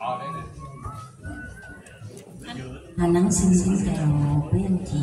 Ờ đấy này Hà Nẵng xin xin chào quý anh chị.